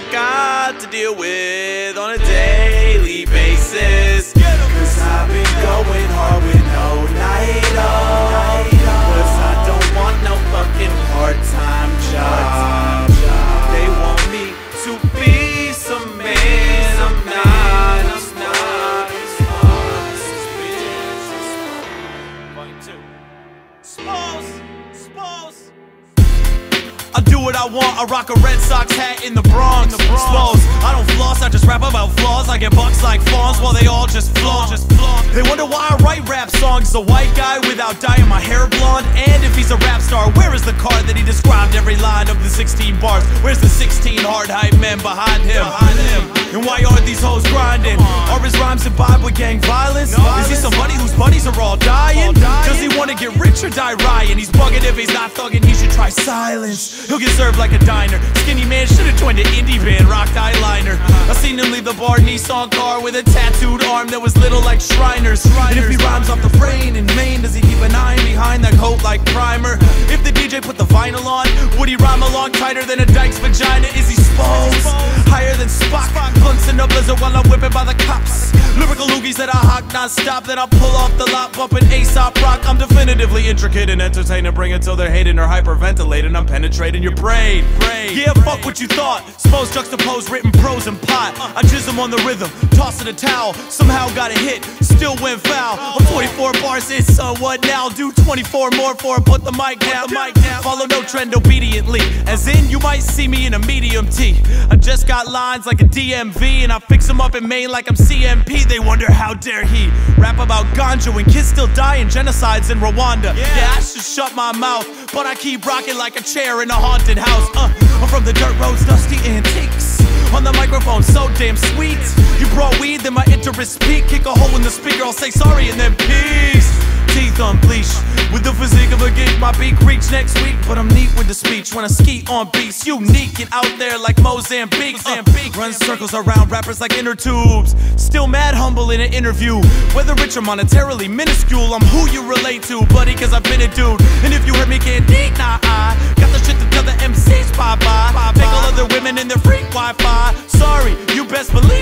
I've got to deal with on a daily basis. Cause I've been going hard with no night off. Cause I don't want no fucking part time job. They want me to be some man I'm not. I'm not. Two. Spose, Spose. I do what I want, I rock a Red Sox hat in the Bronx. Spose I don't floss, I just rap about flaws. I get bucks like fawns while they all just flaunt. They wonder why I write rap songs. A white guy without dyeing my hair blonde. And if he's a rap star, where is the card that he described every line of the 16 bars? Where's the 16 hard hype men behind him? And why His rhymes with gang violence? Is he somebody whose buddies are all dying? Does he wanna get rich or die rioting? He's bugging if he's not thugging, he should try silence. He'll get served like a diner. Skinny man should've joined an indie band, rocked eyeliner. I seen him leave the bar Nissan car with a tattooed arm that was little like Shriners. And if he rhymes off the frame in Maine, does he keep an eye behind that coat like primer? If the DJ put the vinyl on, would he rhyme along tighter than a dyke's vagina? Is he supposed higher than Spock? Glimpsing a blizzard while I'm whipping by the cops. That I hawk non-stop, then I pull off the lot, bumping Aesop rock. I'm definitively intricate and entertaining. Bring it till they're hating or hyperventilating. I'm penetrating your brain. Yeah, fuck what you thought. Spose juxtapose written prose and pot. I jism on the rhythm, toss it a towel. Somehow got a hit, still went foul. I'm 24 bars in, so what now? Do 24 more for it, put the mic down. the mic down. Follow no trend obediently. As in, you might see me in a medium T. I just got lines like a DMV, and I fix them up in Maine like I'm CMP. They wonder how dare he rap about ganja when kids still die in genocides in Rwanda. Yeah, I should shut my mouth, but I keep rocking like a chair in a haunted house. Uh, I'm from the dirt roads, dusty antiques. On the microphone, so damn sweet. You brought weed, then my interest peak. Kick a hole in the speaker, I'll say sorry and then peace. Teeth unleashed with the geek. My beak reach next week, but I'm neat with the speech. When I ski on beats, unique and out there like Mozambique. Mozambique. Run circles around rappers like inner tubes. Still mad humble in an interview. Whether rich or monetarily minuscule, I'm who you relate to, buddy, cause I've been a dude. And if you heard me candid, nah, I got the shit to tell the MCs bye bye. Make all other women in their freak Wi Fi. Sorry, you best believe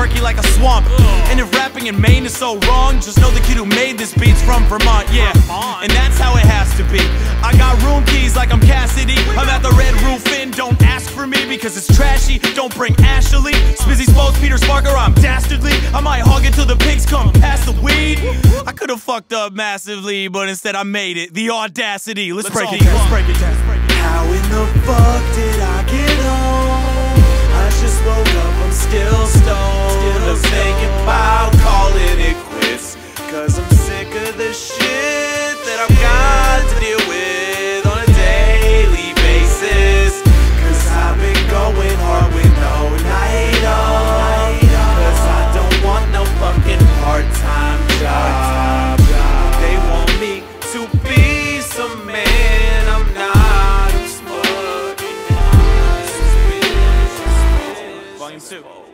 murky like a swamp. And if rapping in Maine is so wrong, just know the kid who made this beat's from Vermont, yeah. And that's how it has to be. I got room keys like I'm Cassidy. I'm at the Red Roof Inn. Don't ask for me because it's trashy. Don't bring Ashley. Spizzy Spose, Peter Sparker, I'm dastardly. I might hog it till the pigs come past the weed. I could have fucked up massively, but instead I made it. The audacity. Let's, break it down. Let's break it down. How in the not.